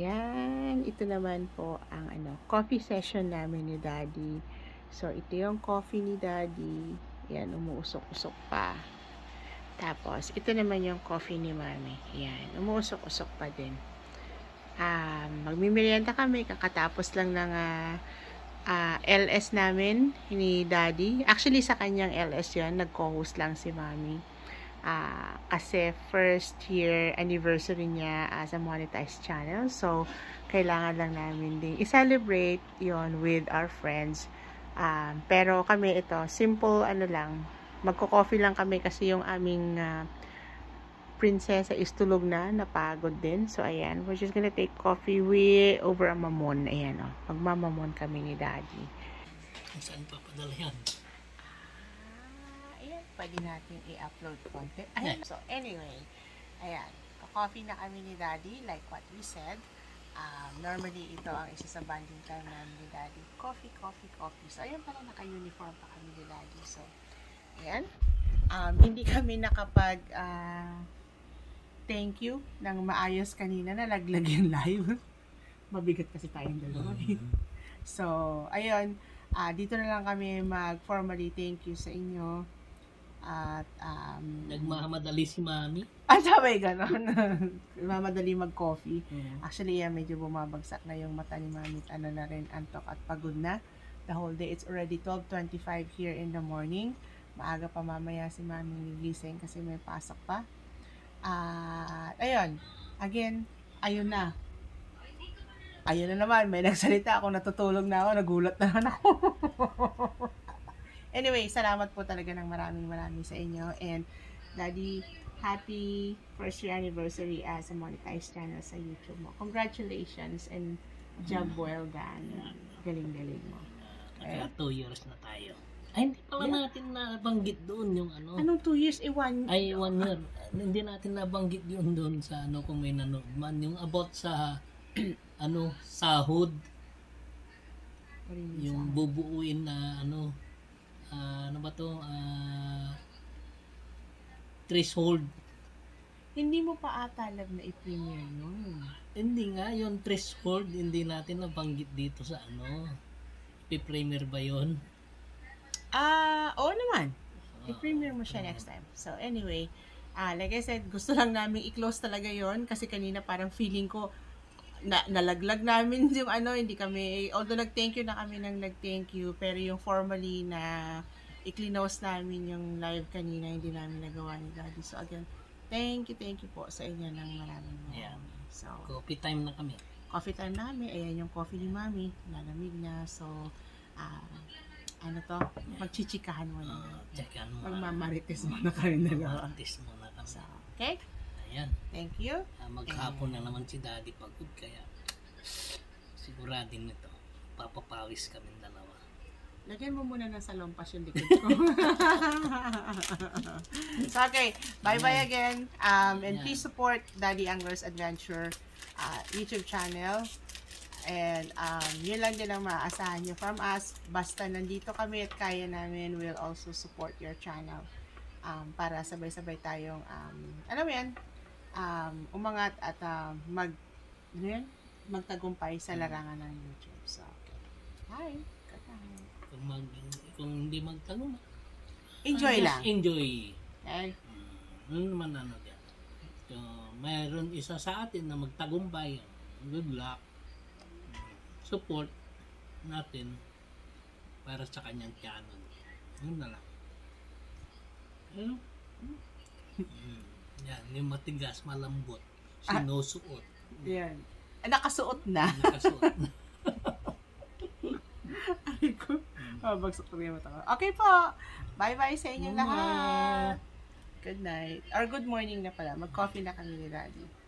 Yan, ito naman po ang ano, coffee session namin ni Daddy. So, ito yung coffee ni Daddy. Yan, umuusok-usok pa. Tapos, ito naman yung coffee ni Mami. Yan, umuusok-usok pa din. Um, magmimerienda kami, kakatapos lang ng uh, uh, LS namin ni Daddy. Actually, sa kanyang LS yun, nag-co-host lang si Mami. Uh, kasi first year anniversary niya as a monetized channel. So, kailangan lang namin din i-celebrate yon with our friends. Um, pero kami ito, simple ano lang, magko-coffee lang kami kasi yung aming uh, prinsesa is tulog na, napagod din. So, ayan, we're just gonna take coffee with over a mamon. Ayan. Oh, magmamamon kami ni Daddy. Saan papadala yan? Ah, ayan, pwede natin i-upload content. Ayan, so anyway, ayan, coffee na kami ni Daddy, like what we said. Um, normally, ito ang isa sa banding time namin ni Daddy. Coffee, coffee, coffee. So, ayan pala, naka-uniform pa kami ni Daddy. So, ayan. Um, hindi kami nakapag, uh, thank you ng maayos kanina na laglag yung live. Mabigat kasi tayong dalawa. Mm-hmm. so, ayun. Uh, dito na lang kami mag-formally thank you sa inyo. At, um, Nagmamadali si Mami. Ah, sabay ganon. Mamadali mag-coffee. Mm-hmm. Actually, yeah, medyo bumabagsak na yung mata ni Mami. Ano na rin, antok at pagod na. The whole day, it's already 12.25 here in the morning. Maaga pa mamaya si Mami gising kasi may pasok pa. At, uh, ayun, again, ayun na. Ayun na naman, may nagsalita ako, natutulog na ako, nagulat na naman ako. anyway, salamat po talaga ng maraming maraming sa inyo. And, Daddy, happy first year anniversary as a monetized channel sa YouTube mo. Congratulations and job well done. Galing-galing mo. Kaya 2 years na tayo. Ay, hindi pala yeah. natin nabanggit doon yung ano. Anong 2 years? Eh, one, Ay, 1 year. hindi natin nabanggit yun doon sa ano kung may nanood man. Yung about sa ano, sahod. Yung bubuuin na ano, uh, ano ba to, uh, threshold. Hindi mo pa ata alam na i-premiere yun. Hindi nga, yung threshold, hindi natin nabanggit dito sa ano. I-premiere ba yon Ah, uh, oo naman. I-premiere mo siya next time. So, anyway, uh, like I said, gusto lang namin i-close talaga yon kasi kanina parang feeling ko na, nalaglag namin yung ano, hindi kami, although nag-thank you na kami nang nag-thank you, pero yung formally na i-close namin yung live kanina, hindi namin nagawa ni Daddy. So, again, thank you, thank you po sa inyo ng maraming maraming. Yeah. So, coffee time na kami. Coffee time na kami. Ayan yung coffee ni Mami. Lalamig na. So, uh, ano to, magchichikahan mo na. Uh, chikahan mo. Magmamarites mo na kami na. Magmamarites mo na kami. So, okay? Ayan. Thank you. Uh, maghapon na naman si daddy pagod kaya siguradin nito. Papapawis kami dalawa. Lagyan mo muna ng salompas yung likod ko. so, okay. Bye-bye again. Um, and please support Daddy Anglers Adventure uh, YouTube channel. And um, yun lang din ang maaasahan nyo from us. Basta nandito kami at kaya namin, we'll also support your channel. Um, para sabay-sabay tayong, um, alam mo yan, um, umangat at uh, mag, ano yan? magtagumpay sa larangan ng YouTube. So, okay. Hi! Kakahay. Kung, mag, kung hindi magtagumpay, enjoy uh, lang. Enjoy. Okay? Hmm, ano naman ano yan. So, mayroon isa sa atin na magtagumpay. Good luck support natin para sa kanyang channel. Yun na lang. Ano? Mm. Yan, yung matigas, malambot. Sinusuot. Ah, yan. Ah, nakasuot na. Nakasuot na. Ko. Oh, bagsak ko yung mata Okay po. Bye-bye sa inyo lahat. Good night. Or good morning na pala. Mag-coffee na kami ni Daddy.